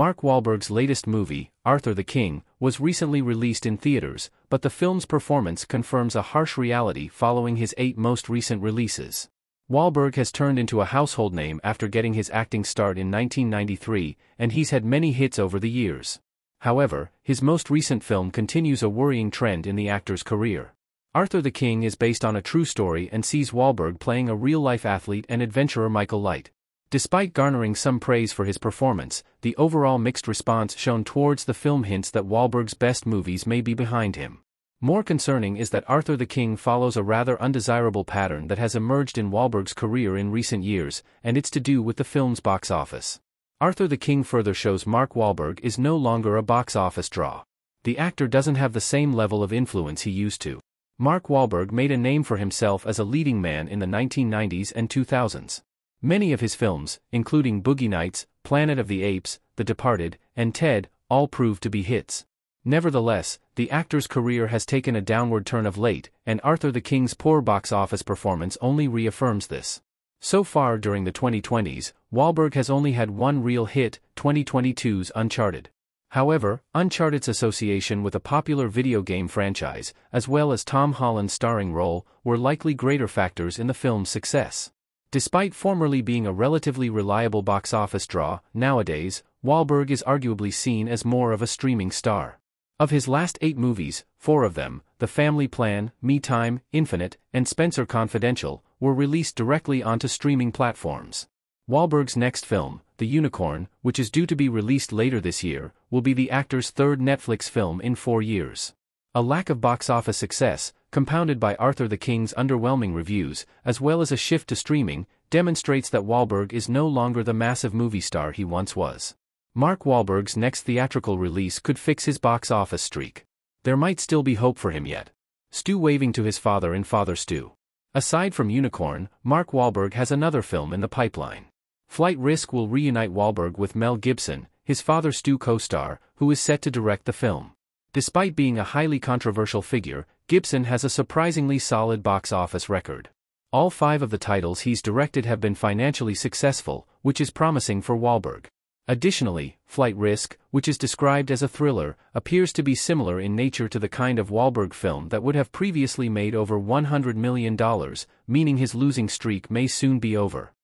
Mark Wahlberg's latest movie, Arthur the King, was recently released in theaters, but the film's performance confirms a harsh reality following his eight most recent releases. Wahlberg has turned into a household name after getting his acting start in 1993, and he's had many hits over the years. However, his most recent film continues a worrying trend in the actor's career. Arthur the King is based on a true story and sees Wahlberg playing a real-life athlete and adventurer Michael Light. Despite garnering some praise for his performance, the overall mixed response shown towards the film hints that Wahlberg's best movies may be behind him. More concerning is that Arthur the King follows a rather undesirable pattern that has emerged in Wahlberg's career in recent years, and it's to do with the film's box office. Arthur the King further shows Mark Wahlberg is no longer a box office draw. The actor doesn't have the same level of influence he used to. Mark Wahlberg made a name for himself as a leading man in the 1990s and 2000s. Many of his films, including Boogie Nights, Planet of the Apes, The Departed, and Ted, all proved to be hits. Nevertheless, the actor's career has taken a downward turn of late, and Arthur the King's poor box office performance only reaffirms this. So far during the 2020s, Wahlberg has only had one real hit, 2022's Uncharted. However, Uncharted's association with a popular video game franchise, as well as Tom Holland's starring role, were likely greater factors in the film's success. Despite formerly being a relatively reliable box office draw, nowadays, Wahlberg is arguably seen as more of a streaming star. Of his last eight movies, four of them, The Family Plan, Me Time, Infinite, and Spencer Confidential, were released directly onto streaming platforms. Wahlberg's next film, The Unicorn, which is due to be released later this year, will be the actor's third Netflix film in four years. A lack of box office success, compounded by Arthur the King's underwhelming reviews, as well as a shift to streaming, demonstrates that Wahlberg is no longer the massive movie star he once was. Mark Wahlberg's next theatrical release could fix his box office streak. There might still be hope for him yet. Stu waving to his father in Father Stu. Aside from Unicorn, Mark Wahlberg has another film in the pipeline. Flight Risk will reunite Wahlberg with Mel Gibson, his father Stu co-star, who is set to direct the film. Despite being a highly controversial figure, Gibson has a surprisingly solid box office record. All five of the titles he's directed have been financially successful, which is promising for Wahlberg. Additionally, Flight Risk, which is described as a thriller, appears to be similar in nature to the kind of Wahlberg film that would have previously made over $100 million, meaning his losing streak may soon be over.